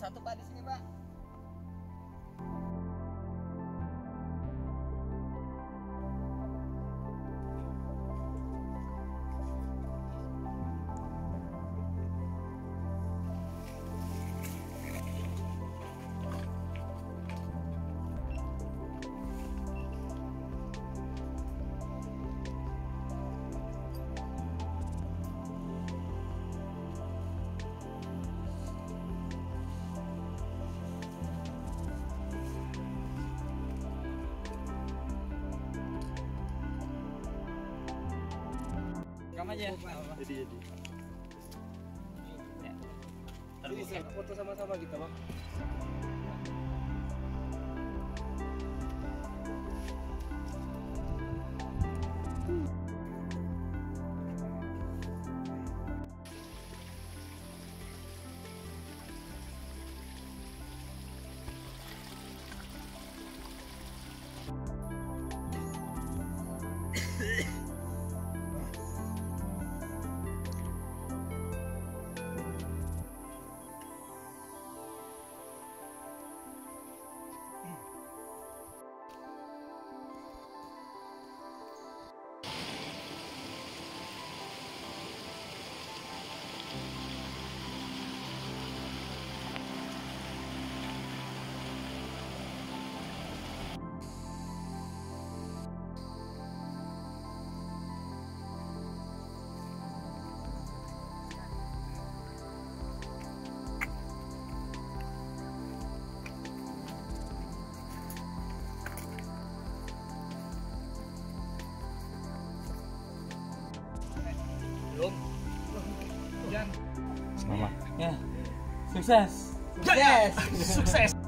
satu pak di sini pak rekam aja. Jadi jadi. Jadi saya foto sama-sama kita bang Selamat. ya sukses. Sukses. Sukses